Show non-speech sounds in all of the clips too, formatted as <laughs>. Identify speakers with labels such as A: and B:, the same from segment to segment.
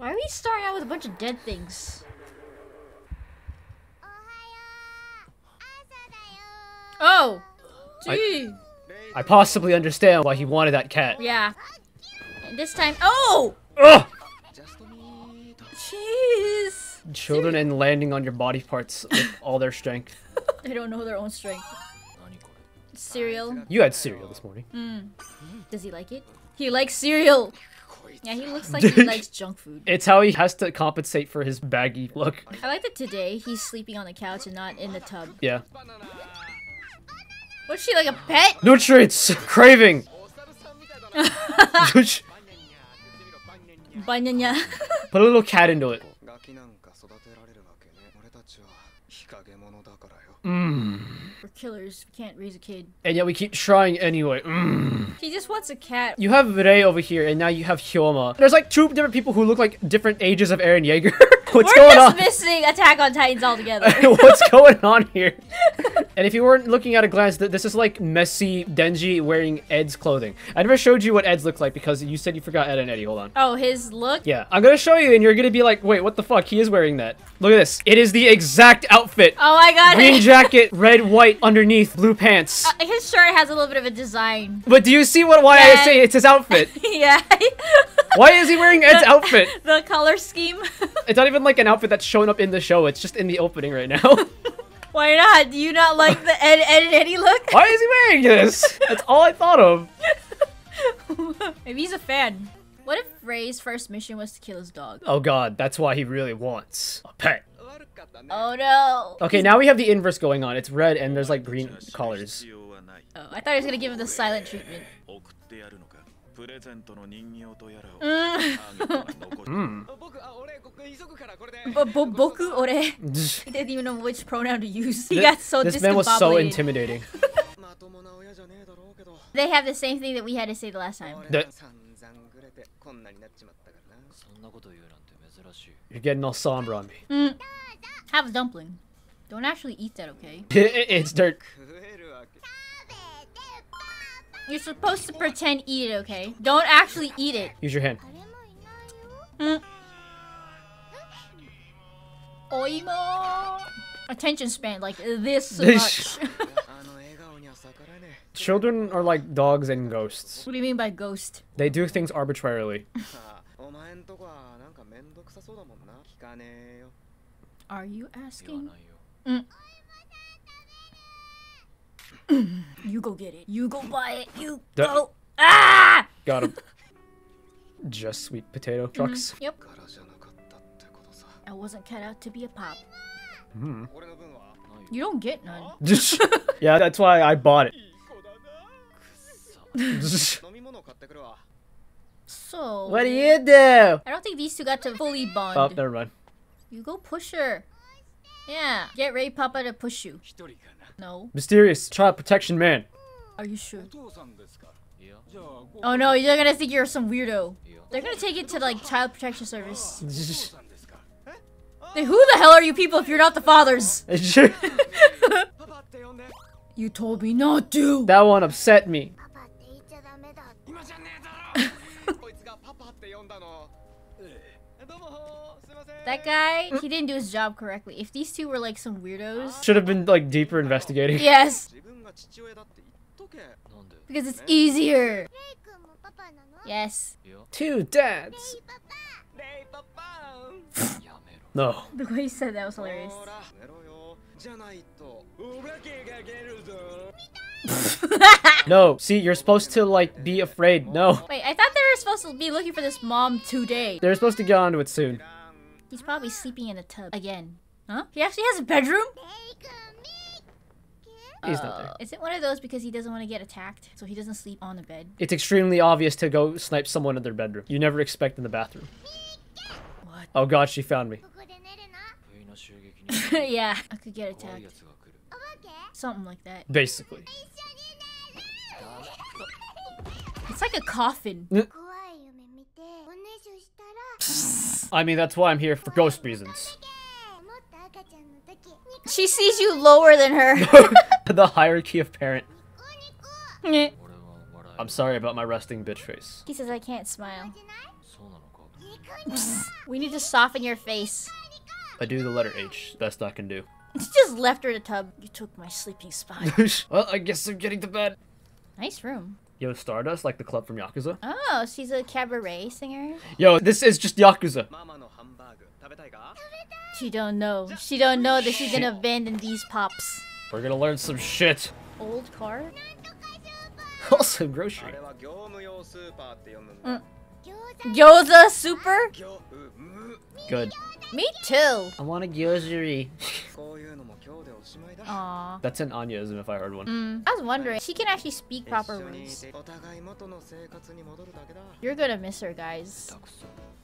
A: Why are we starting out with a bunch of dead things? Oh! Gee!
B: I possibly understand why he wanted that cat.
A: Yeah. And this time- Oh!
B: Ugh!
A: Jeez!
B: Children and landing on your body parts with all their strength. <laughs>
A: They don't know their own strength. Cereal.
B: You had cereal this morning. Hmm.
A: Does he like it? He likes cereal! Yeah, he looks <laughs> like he likes junk food.
B: It's how he has to compensate for his baggy look.
A: I like that today he's sleeping on the couch and not in the tub.
B: Yeah.
A: What's she, like a pet? <laughs>
B: Nutrients! Craving! <laughs> Put a little cat into it mm.
A: we're killers. We can't raise a kid.
B: And yet we keep trying anyway. Mm.
A: he just wants a cat.
B: You have Rei over here and now you have Hyoma. There's like two different people who look like different ages of Eren Yeager <laughs> What's
A: we're
B: going
A: just missing Attack on Titans altogether. <laughs>
B: What's going on here? <laughs> and if you weren't looking at a glance, th- this is like messy Denji wearing Ed's clothing. I never showed you what Ed's look like because you said you forgot Ed and Eddie. Hold on.
A: oh, his look?
B: Yeah, I'm gonna show you, and you're gonna be like, wait, what the fuck? He is wearing that. Look at this. It is the exact outfit.
A: Oh my god.
B: Green <laughs> jacket, red, white underneath, blue pants.
A: Uh, his shirt has a little bit of a design.
B: But do you see what? Why I say it's his outfit? <laughs>
A: yeah. <laughs>
B: Why is he wearing Ed's outfit?
A: the color scheme.
B: It's not even like an outfit that's shown up in the show. It's just in the opening right now.
A: Why not? Do you not like the Ed, Ed and Eddie look?
B: Why is he wearing this? That's all I thought of. <laughs>
A: Maybe he's a fan. What if Rei's first mission was to kill his dog?
B: Oh god, that's why he really wants a pet.
A: Oh no.
B: Okay, now we have the inverse going on. It's red and there's like green
C: colors.
A: Oh, I thought he was gonna give him the silent treatment. <laughs> Mm. <laughs> bo- boku ore. <laughs> he didn't even know which pronoun to use. He got so This
B: man was so intimidating. <laughs>
A: they have the same thing that we had to say the last time.
D: The
B: You're getting all somber on me.
A: Mm. Have a dumpling. Don't actually eat that, okay? <laughs>
B: it's dirt.
A: You're supposed to pretend eat it, okay? Don't actually eat it.
B: Use your hand.
A: Mm. Oimo! Attention span, like, this <laughs> much. <laughs>
B: Children are like dogs and ghosts.
A: What do you mean by ghost?
B: They do things arbitrarily. <laughs>
A: are you asking?
D: Mm.
A: You go get it. You go buy it. You
B: D
A: go. Ah!
B: Got him. Just sweet potato trucks.
E: Mm -hmm. Yep.
A: I wasn't cut out to be a pop.
E: Hmm.
A: You don't get none. <laughs>
B: yeah, that's why I bought it. <laughs>
A: so.
B: What do you do?
A: I don't think these two got to fully bond.
B: Oh, never mind.
A: You go push her. Yeah. Get Rei Papa to push you. No.
B: Mysterious child protection man.
A: Are you sure? Oh no, you're gonna think you're some weirdo. They're gonna take it to like child protection service. <laughs> Who the hell are you people if you're not the fathers? <laughs> You told me not to.
B: That one upset me.
A: That guy, he didn't do his job correctly. If these two were like some weirdos...
B: Should have been like deeper investigating.
A: Yes. Because it's easier. Yes.
B: Two dads. <laughs> No.
A: The way he said that was hilarious. <laughs>
B: no, see, you're supposed to, like, be afraid. No.
A: Wait, I thought they were supposed to be looking for this mom today.
B: They're supposed to get onto it soon.
A: He's probably sleeping in a tub again. Huh? He actually has a bedroom?
B: He's not there.
A: Uh, is it one of those because he doesn't want to get attacked, so he doesn't sleep on the bed?
B: It's extremely obvious to go snipe someone in their bedroom. You never expect in the bathroom.
A: What?
B: Oh god, she found me. <laughs>
A: yeah, I could get attacked. Something like that.
B: Basically.
A: It's like a coffin. <laughs>
B: I mean, that's why I'm here for ghost reasons.
A: She sees you lower than her. <laughs>
B: the hierarchy of parent. I'm sorry about my resting bitch face.
A: He says I can't smile. we need to soften your face.
B: I do the letter H. Best I can do.
A: Just left her in a tub. You took my sleeping spot. <laughs>
B: well, I guess I'm getting to bed.
A: Nice room.
B: Yo, Stardust, like the club from Yakuza.
A: Oh, she's a cabaret singer.
B: Yo, this is just Yakuza.
A: She don't know. She don't know that she's gonna abandon these pops.
B: We're gonna learn some shit.
A: Old car? <laughs>
B: also grocery.
E: Mm.
A: Gyoza super?
B: Good.
A: Me too.
B: I want a gyozuri. <laughs>
A: Aww.
B: That's an Anyaism if I heard one.
A: Mm, I was wondering. She can actually speak proper words. You're gonna miss her, guys.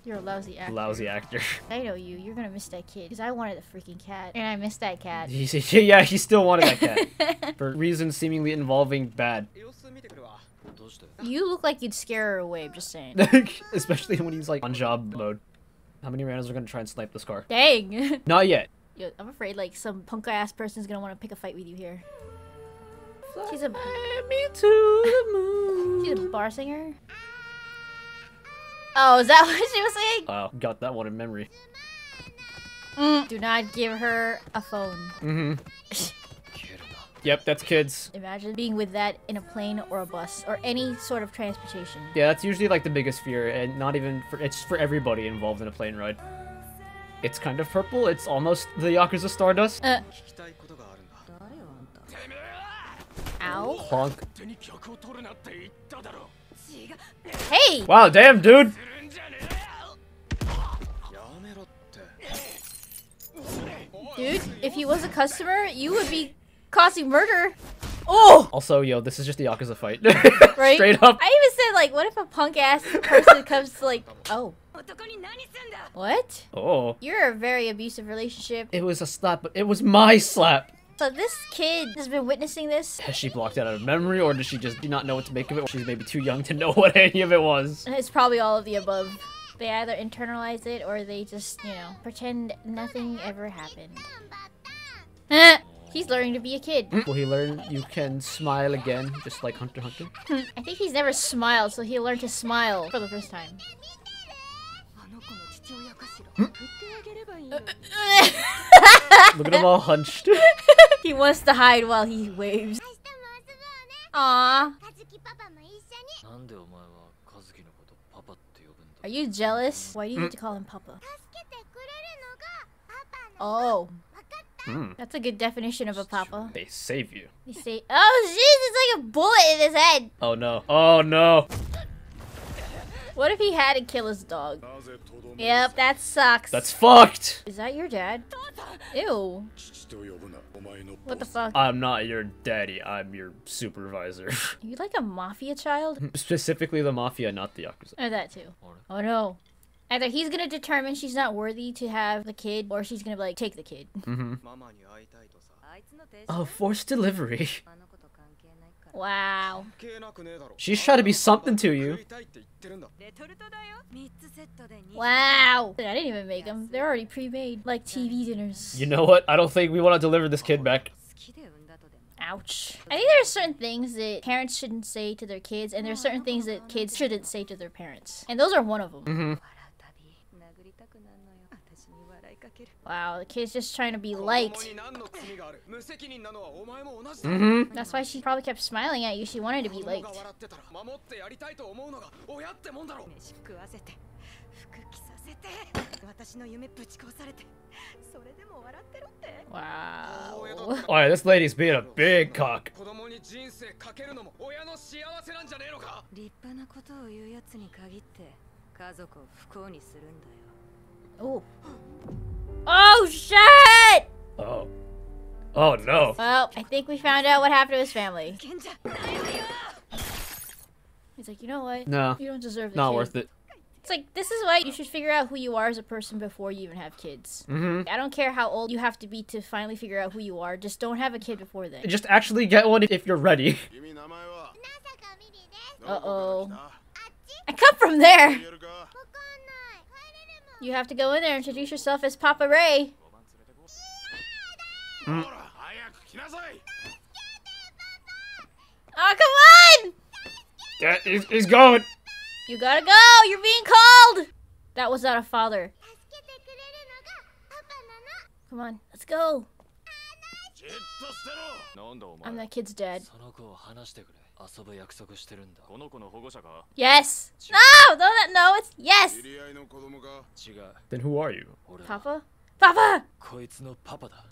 A: You're a lousy actor.
B: Lousy actor. <laughs>
A: I know you. You're gonna miss that kid. Because I wanted the freaking cat. And I missed that cat. <laughs>
B: yeah, he still wanted that cat. For reasons seemingly involving bad.
A: You look like you'd scare her away, I'm just saying.
B: Especially when he's like on job mode. How many randoms are gonna try and snipe this car?
A: Dang. <laughs>
B: Not yet.
A: Yo, I'm afraid like some punk ass person's gonna want to pick a fight with you here. She's a
B: me to the <laughs> moon.
A: she's a bar singer. Oh, is that <laughs> what she was saying?
B: Wow, got that one in memory.
A: Mm. Do not give her a phone.
B: Mm-hmm. Yep, that's kids.
A: Imagine being with that in a plane or a bus or any sort of transportation.
B: Yeah, that's usually like the biggest fear, and not even for it's for everybody involved in a plane ride. It's kind of purple. It's almost the Yakuza Stardust.
A: Uh. Ow.
C: Honk.
A: Hey!
B: Wow, damn, dude!
A: Dude, if he was a customer, you would be causing murder. Oh!
B: Also, yo, this is just the Yakuza fight. <laughs>
A: Right?
B: Straight up.
A: I even said, like, what if a punk ass person comes to, like, oh. What?
B: Oh.
A: You're a very abusive relationship.
B: It was a slap, but it was my slap.
A: So this kid has been witnessing this.
B: Has she blocked it out of memory, or does she just do not know what to make of it? She's maybe too young to know <laughs> what any of it was.
A: It's probably all of the above. They either internalize it or they just, you know, pretend nothing ever happened. <laughs> He's learning to be a kid.
B: Will he learn you can smile again, just like Hunter Hunter?
A: I think he's never smiled, so he learned to smile for the first time.
B: Look at him all hunched. <laughs>
A: he wants to hide while he waves. Aww. Are you jealous? Why do you need to call him Papa?
F: Mm.
A: Oh.
B: Mm.
A: That's a good definition of a papa.
B: They save you.
A: They say, oh jeez, it's like a bullet in his head.
B: Oh no. Oh no.
A: What if he had to kill his dog? Yep, that sucks.
B: That's fucked.
A: Is that your dad? <laughs> Ew. What the fuck?
B: I'm not your daddy. I'm your supervisor.
A: Are you like a mafia child? <laughs>
B: Specifically the mafia, not the Yakuza.
A: Oh, that too. Oh no. Either he's gonna determine she's not worthy to have the kid, or she's gonna like take the kid.
B: Mm-hmm. Oh, forced delivery. <laughs>
A: Wow.
B: She's trying to be something to you.
A: Wow. I didn't even make them. They're already pre-made, like TV dinners.
B: You know what? I don't think we want to deliver this kid back.
A: Ouch. I think there are certain things that parents shouldn't say to their kids, and there are certain things that kids shouldn't say to their parents. And those are one of them.
F: Mm -hmm.
A: Wow, the kid's just trying to be liked.
E: Mm
B: -hmm.
A: That's why she probably kept smiling at you. She wanted to be liked. Wow.
B: Alright, this lady's being a big cock.
A: Oh. Oh, shit!
B: Oh. Oh, no.
A: Well, I think we found out what happened to his family. He's like, you know what?
B: No.
A: You don't deserve this.
B: Not
A: kid.
B: worth it.
A: It's like, this is why you should figure out who you are as a person before you even have kids.
B: Mm -hmm.
A: I don't care how old you have to be to finally figure out who you are. Just don't have a kid before then.
B: Just actually get one if you're ready. <laughs>
A: Uh-oh. I come from there. <laughs> You have to go in there and introduce yourself as Papa
C: Rei. Mm.
A: Oh, come on!
B: Yeah, he's, he's going.
A: You gotta go! You're being called! That was not a father. Come on, let's go. I'm that kid's dad.
D: その子を話してくれ遊ぶ約束してるんだ
C: この子の保護者か
A: Yes. No, no, no, no, it's yes.
E: 知り合いの子供か
D: 違う
B: Then who are you?
D: 俺は
A: Papa? Papa!
D: こいつのパパだ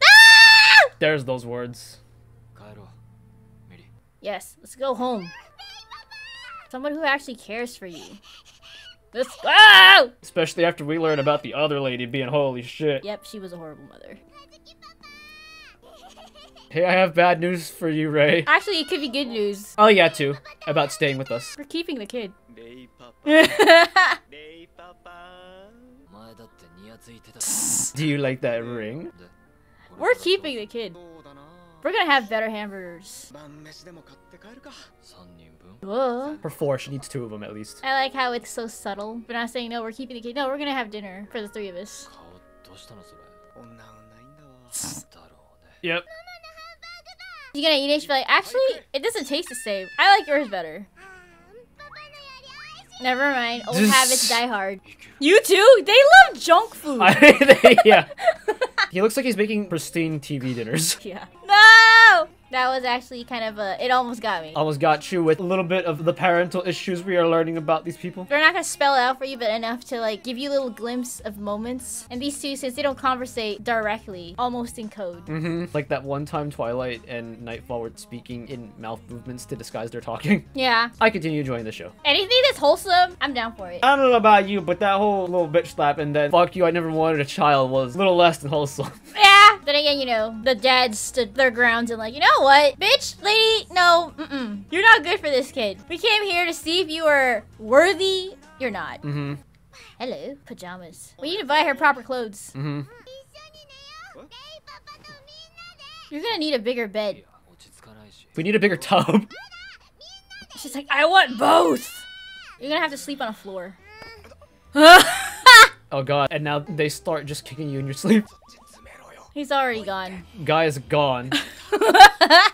B: There's those words.
D: 帰ろうミリ
A: Yes, let's go home. Someone who actually cares for you. Let's go!
B: Especially after we learn about the other lady being holy shit.
A: Yep, she was a horrible mother.
B: Hey, I have bad news for you, Rei.
A: Actually, it could be good news.
B: Oh, yeah, too. About staying with us.
A: We're keeping the kid. <laughs>
B: Do you like that ring?
A: We're keeping the kid. We're gonna have better hamburgers. Duh.
B: For four, she needs two of them at least.
A: I like how it's so subtle. We're not saying no, we're keeping the kid. No, we're gonna have dinner for the three of us.
B: yep.
A: You gonna eat it? Like, actually, it doesn't taste the same. I like yours better. Never mind. Old habits die hard. You too? They love junk food. <laughs>
B: yeah. <laughs> He looks like he's making pristine TV dinners.
A: yeah. No! That was actually kind of a. It almost got me.
B: Almost got you with a little bit of the parental issues we are learning about these people.
A: They're not gonna spell it out for you, but enough to like give you a little glimpse of moments. And these two, since they don't conversate directly, almost in code.
B: Mm-hmm. Like that one time Twilight and Nightfall were speaking in mouth movements to disguise their talking. <laughs>
A: Yeah.
B: I continue enjoying the show.
A: Anything that's wholesome, I'm down for it.
B: I don't know about you, but that whole little bitch slap and then fuck you, I never wanted a child was a little less than wholesome.
A: Yeah then again, you know, the dad stood their ground and like, you know what? Bitch, lady, no, mm-mm. You're not good for this kid. We came here to see if you are worthy. You're not.
B: Mm-hmm.
A: Hello, pajamas. We need to buy her proper clothes.
B: Mm-hmm.
A: You're gonna need a bigger bed.
B: We need a bigger tub. <laughs>
A: She's like, I want both. You're gonna have to sleep on a floor. <laughs>
B: oh god, and now they start just kicking you in your sleep.
A: He's already gone.
B: Guy is gone. <laughs>